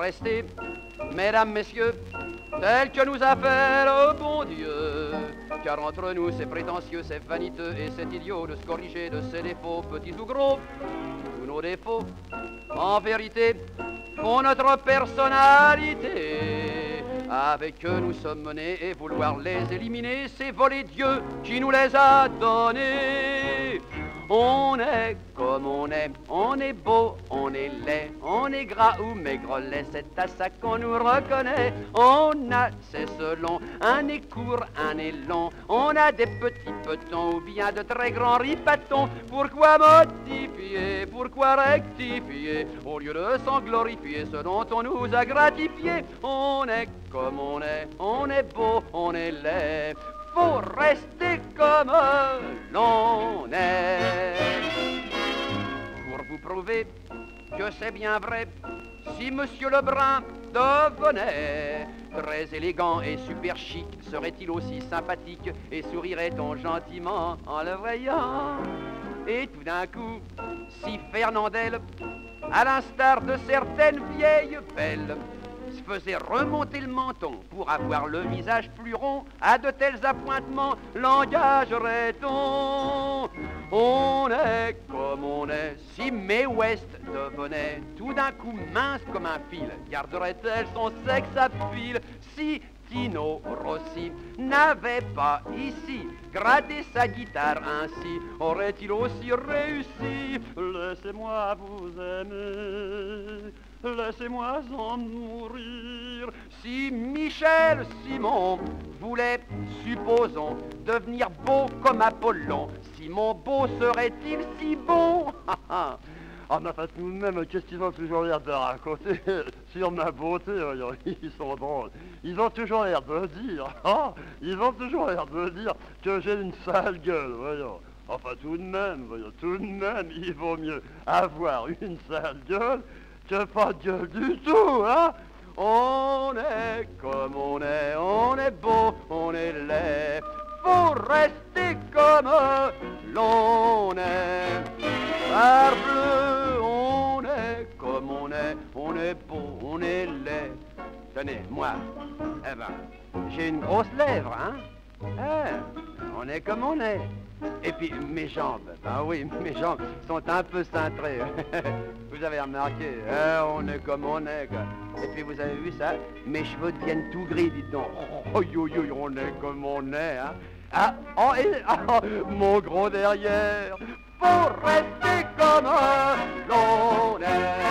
rester, mesdames, messieurs, tel que nous a fait le bon Dieu. Car entre nous, c'est prétentieux, c'est vaniteux et c'est idiot de se corriger de ses défauts, petits ou gros, tous nos défauts, en vérité, font notre personnalité. Avec eux, nous sommes menés et vouloir les éliminer, c'est voler Dieu qui nous les a donnés. On est comme on est, on est beau, on est laid, on est gras ou maigrelet, c'est à ça qu'on nous reconnaît. On a, c'est selon, un nez court, un nez long, on a des petits petons ou bien de très grands ripatons. Pourquoi modifier, pourquoi rectifier, au lieu de s'en glorifier, ce dont on nous a gratifié. On est comme on est, on est beau, on est laid faut rester comme l'on Que c'est bien vrai, si Monsieur Lebrun devenait très élégant et super chic, serait-il aussi sympathique et sourirait-on gentiment en le voyant? Et tout d'un coup, si Fernandel, à l'instar de certaines vieilles belles, faisait remonter le menton pour avoir le visage plus rond. À de tels appointements, l'engagerait-on On est comme on est. Si May West devenait tout d'un coup mince comme un fil, garderait-elle son sexe à fil? Si Tino Rossi n'avait pas ici gratté sa guitare ainsi, aurait-il aussi réussi? Laissez-moi vous aimer laissez-moi en mourir. Si Michel Simon voulait, supposons, devenir beau comme Apollon, Simon beau serait-il si bon Ah, mais tout de même, qu'est-ce qu'ils ont toujours l'air de raconter? Sur ma beauté Ils sont drôles. Ils ont toujours l'air de dire, ah, ils ont toujours l'air de dire que j'ai une sale gueule, voyons. Enfin, tout de même, voyons, tout de même, il vaut mieux avoir une sale gueule que pas de gueule du tout, hein? On est on est beau, on est laid. Tenez, moi, eh ben, j'ai une grosse lèvre, hein eh, On est comme on est. Et puis, mes jambes, ben oui, mes jambes sont un peu cintrées. vous avez remarqué, hein, on est comme on est. Et puis, vous avez vu ça? Mes cheveux deviennent tout gris, dites donc. Oh, yo, on est comme on est, hein ah, oh, et, ah, oh, mon gros derrière, pour rester comme l'on est.